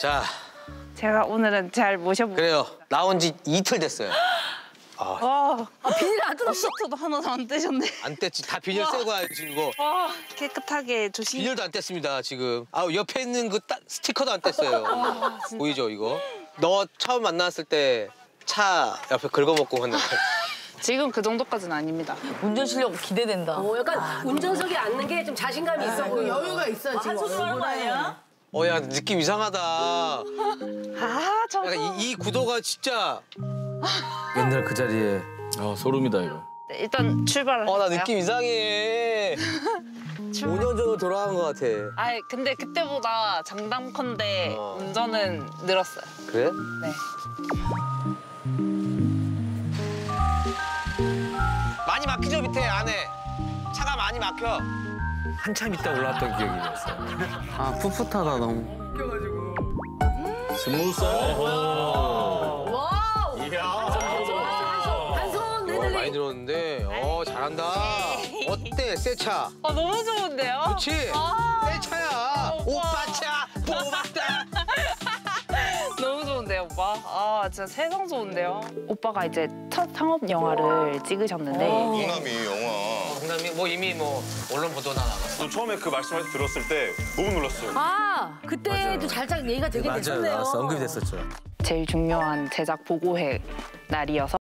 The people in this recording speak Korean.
자, 제가 오늘은 잘 모셔보고 그래요. 나온 지 이틀 됐어요. 와, 아, 비닐 안 뜯었어. 도 하나도 안 떼셨네. 안 뗐지. 다 비닐 떼고 와야지, 이거. 와, 깨끗하게 조심. 비닐도 안 뗐습니다, 지금. 아, 옆에 있는 그 따- 스티커도 안 뗐어요. 보이죠, 이거? 너 처음 만났을 때 차 옆에 긁어먹고 갔는데. 지금 그 정도까지는 아닙니다. 운전 실력 기대된다. 어, 약간 운전석에 앉는 게 좀 자신감이 있어 보여. 여유가 있어 지금. 어, 야, 느낌 이상하다. 아, 저거. 약간 이, 이 구도가 진짜. 옛날 그 자리에 아 소름이다 이거. 네, 일단 출발을 어, 나 할까요? 느낌 이상해. 5년 전으로 돌아간 것 같아. 아, 근데 그때보다 장담컨대 어. 운전은 늘었어요. 그래? 네. 많이 막히죠, 밑에 안에. 차가 많이 막혀. 한참 있다 올라왔던 기억이 있어요. 아 풋풋하다 너무. 스무살. 한손 어, 내들리. 많이 들었는데, 어, 잘한다. 어때, 새 차? 아, 너무 좋은데요? 그렇지? 아. 새 차야. 오빠 차 뽑았다. 너무 좋은데요, 오빠? 아, 진짜 세상 좋은데요? 오빠가 이제 첫 상업 영화를 찍으셨는데 홍남이 영화. 뭐 이미 뭐 언론 보도 나 나갔어. 저 처음에 그 말씀을 들었을 때 너무 놀랐어요. 아, 그때도 살짝 얘기가 되게 맞아요. 됐었네요. 나왔어. 언급이 됐었죠. 제일 중요한 제작 보고회 날이어서